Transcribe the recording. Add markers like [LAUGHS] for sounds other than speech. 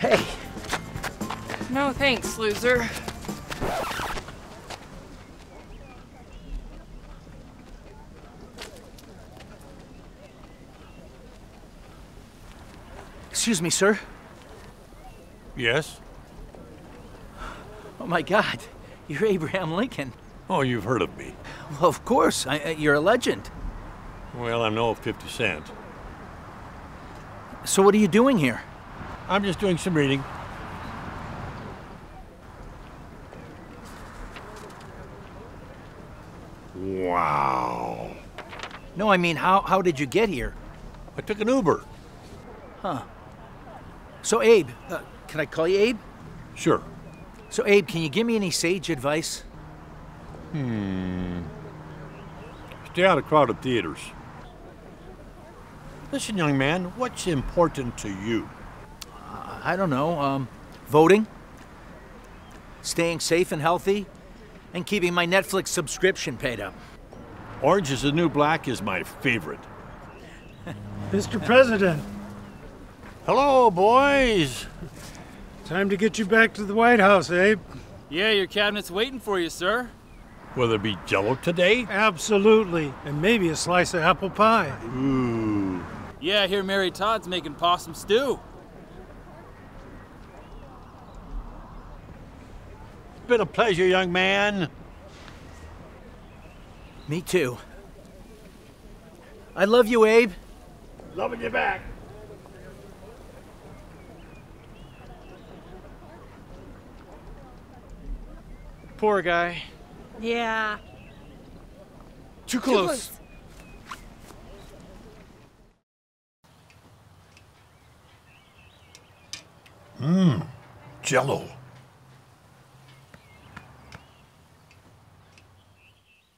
Hey, No thanks, loser. excuse me, sir. Yes? Oh my God, you're Abraham Lincoln. Oh, you've heard of me. Well, of course, I, uh, you're a legend. Well, I'm no 50 Cent. So what are you doing here? I'm just doing some reading. Wow. No, I mean, how, how did you get here? I took an Uber. Huh. So, Abe, uh, can I call you Abe? Sure. So, Abe, can you give me any sage advice? Hmm. Stay out of crowded theaters. Listen, young man, what's important to you? I don't know, um, voting, staying safe and healthy, and keeping my Netflix subscription paid up. Orange is the New Black is my favorite. [LAUGHS] Mr. President, Hello, boys. time to get you back to the White House, Abe. Yeah, your cabinet's waiting for you, sir. Will there be jello today? Absolutely. And maybe a slice of apple pie. Ooh. Yeah, I hear Mary Todd's making possum stew. Been a pleasure, young man. Me too. I love you, Abe. Loving you back. Poor guy. Yeah. Too close. Hmm. Jello.